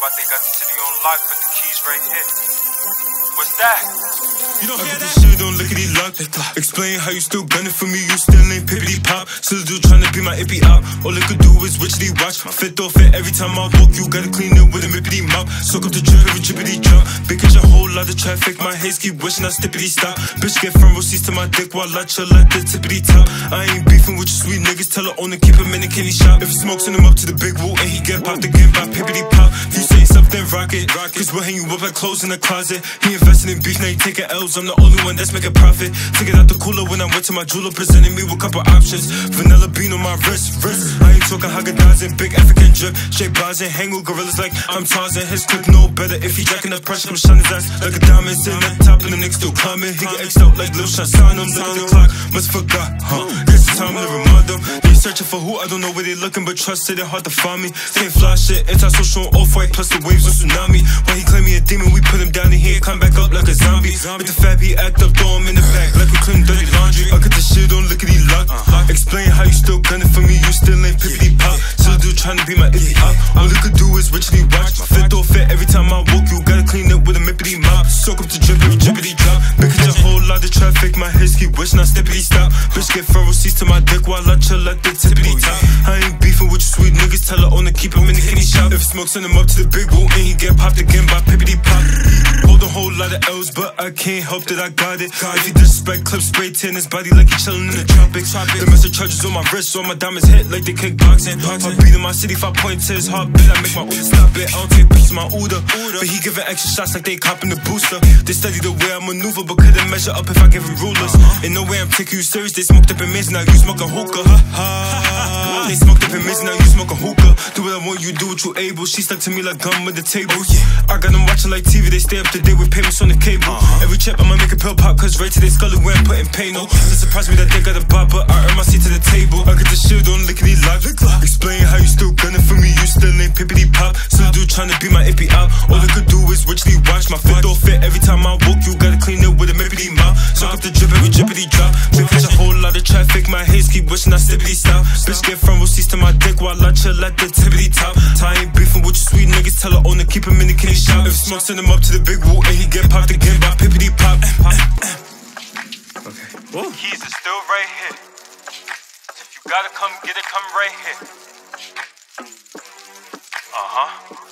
about they got the city on lock, but the keys right here. What's that? You don't hear that? Shit don't lickety lock. Explain how you still gunning for me. You still ain't pippity pop. Still do trying to be my ippy op. All I could do is richly watch. My fit don't fit every time I walk. You gotta clean it with a mippity mop. Soak up the drip every drippity. Big catch a whole lot of traffic. My haze keep wishing I stippity stop. Bitch get front row seats to my dick while I chill at the tippity top. I ain't beefing with you sweet niggas. Tell her owner keep him in the candy shop. If he smokes, send him up to the big woo and he get popped again by pippity pop. If you say something, rock it. Cause we'll hang you up like clothes in the closet. He invested in beef, now he taking L's. I'm the only one that's making profit. It out the cooler when I went to my jeweler, presenting me with a couple options. Vanilla bean on my wrist, wrist. I ain't talking Haagen-Dazs and big African drip. Shape bars and hang with gorillas like I'm Tarzan. His clip no better if he jacking up pressure. I'm shining his ass like a diamond. Sitting at the top and the niggas still climbing. He get X'd out like Lil Shot. Sign him, look at the clock. Must forgot, huh? This time to remind them. They searching for who, I don't know where they looking, but trust it, hard to find me. Can't fly shit, anti-social off-white, plus the waves of tsunami. When he claim me a demon, we put him down in here, come back up like a zombie. With the he act up, throw him in the back like we clean dirty laundry. I got the shit on Still do trying to be my ippy op. All you could do is richly watch. My fit don't fit every time I walk, you gotta clean it with a mippity mop. Soak up the drip, every drippity drop. Make it a whole lot of traffic, my head keep wishing I stippity stop. Bitch get front row seats to my dick while I chill at the tippity top. I ain't beefing with you sweet niggas, tell her owner keep him in the kitty shop. If smoke, send him up to the big woo and he get popped again by pippity pop. Hold a whole lot of L's, but I can't help that I got it. If he disrespect, clip spray tan his body like he chillin' in the tropics. The message charges on my wrist, so my diamonds hit like they kickboxing. I beat in my city, five point to his heartbeat. I make my Uda stop it. I don't take pictures my Uda, but he giving extra shots like they copping the booster. They study the way I maneuver, but couldn't measure up if I give him rulers. Uh-huh. Ain't no way I'm taking you serious. They smoked up in Mason, now you smoke a hookah. They smoked up in Mason, now you smoke a hookah. Do what I want, you do what you able. She stuck to me like gum with the table. Oh, I got them watching like TV, they stay up to date with payments on the cable. Uh-huh. Every chip I'ma make a pill pop, cause right to they skull when I'm putting pain on. Oh, it surprised me that they got a bop, but I earn my seat to the table. I got the shield on lickety lock. Explain trying to be my ippy op. All I could do is richly watch. My fit don't fit every time I walk, you gotta clean it with a mippity mop. Suck up the drip, every drippity drop. Big catch a whole lot of traffic, my haze keep wishing I stippity stop. Bitch get front row seats to my dick while I chill at the tippity top. Ty ain't beefing with you sweet niggas, tell her owner keep him in the kitty shop. If smoke, send him up to the big woo and he get popped again by pippity pop. The keys are still right here. If you gotta come get it, come right here. Uh huh.